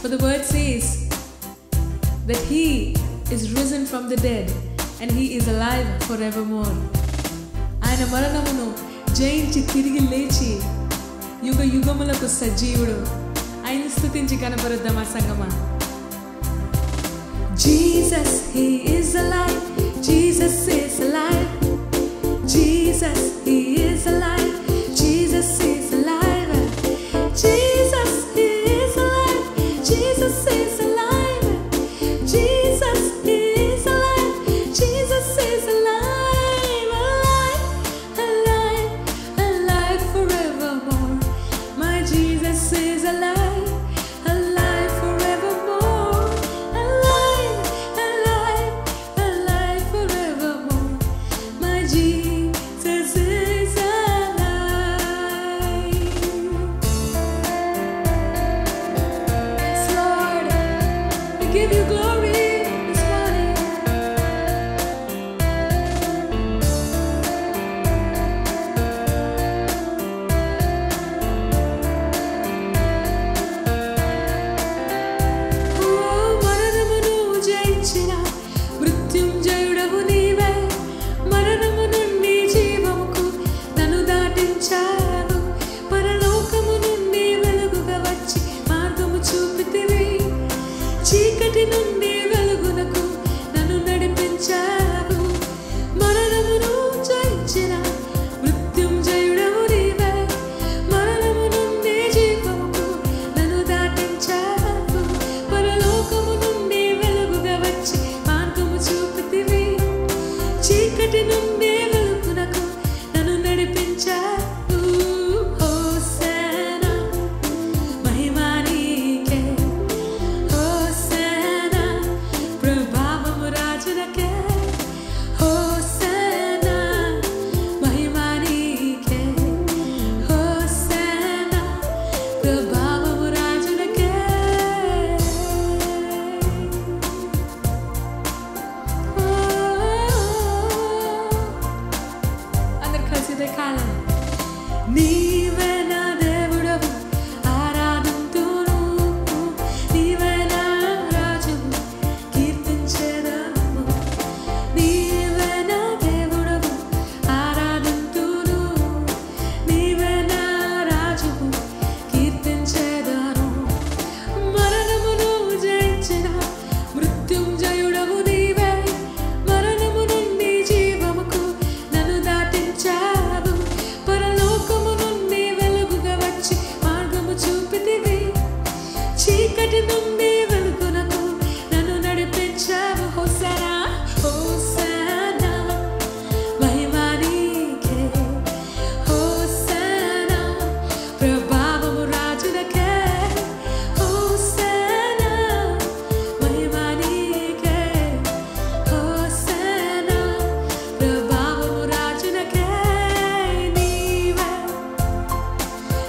For the word says that he is risen from the dead and he is alive forevermore. ఆయన మరణమును జయించి తిరిగి లేచి యుగ యుగములకు సజీవుడు ఆయన స్థుతించి కనపరుద్దామా సంగమా Jesus, He is alive. Jesus is alive. Jesus నుండే వెలుగునకు నన్ను నడిపించా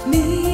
你。